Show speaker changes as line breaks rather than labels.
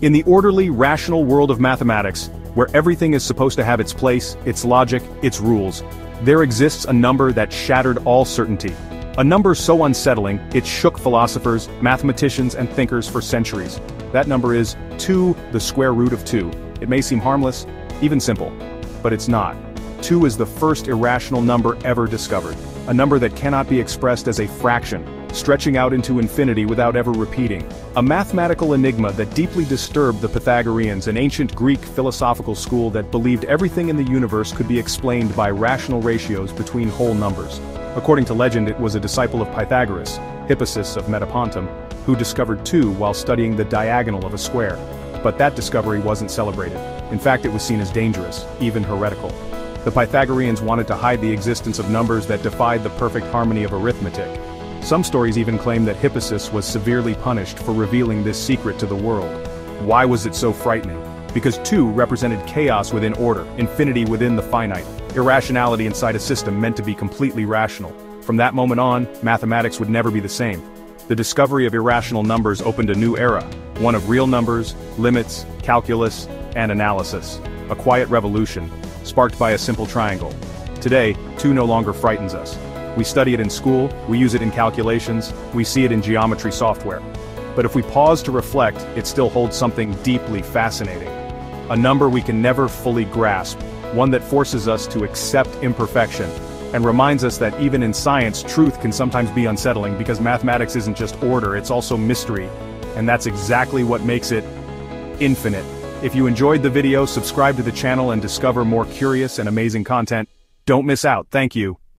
In the orderly, rational world of mathematics, where everything is supposed to have its place, its logic, its rules, there exists a number that shattered all certainty. A number so unsettling, it shook philosophers, mathematicians, and thinkers for centuries. That number is 2, the square root of 2. It may seem harmless, even simple. But it's not. 2 is the first irrational number ever discovered. A number that cannot be expressed as a fraction, stretching out into infinity without ever repeating. A mathematical enigma that deeply disturbed the Pythagoreans, an ancient Greek philosophical school that believed everything in the universe could be explained by rational ratios between whole numbers. According to legend it was a disciple of Pythagoras, Hippasus of Metapontum, who discovered 2 while studying the diagonal of a square. But that discovery wasn't celebrated. In fact it was seen as dangerous, even heretical. The Pythagoreans wanted to hide the existence of numbers that defied the perfect harmony of arithmetic, some stories even claim that Hippasus was severely punished for revealing this secret to the world. Why was it so frightening? Because 2 represented chaos within order, infinity within the finite, irrationality inside a system meant to be completely rational. From that moment on, mathematics would never be the same. The discovery of irrational numbers opened a new era, one of real numbers, limits, calculus, and analysis. A quiet revolution, sparked by a simple triangle. Today, 2 no longer frightens us. We study it in school, we use it in calculations, we see it in geometry software. But if we pause to reflect, it still holds something deeply fascinating. A number we can never fully grasp, one that forces us to accept imperfection, and reminds us that even in science truth can sometimes be unsettling because mathematics isn't just order, it's also mystery. And that's exactly what makes it infinite. If you enjoyed the video subscribe to the channel and discover more curious and amazing content. Don't miss out, thank you.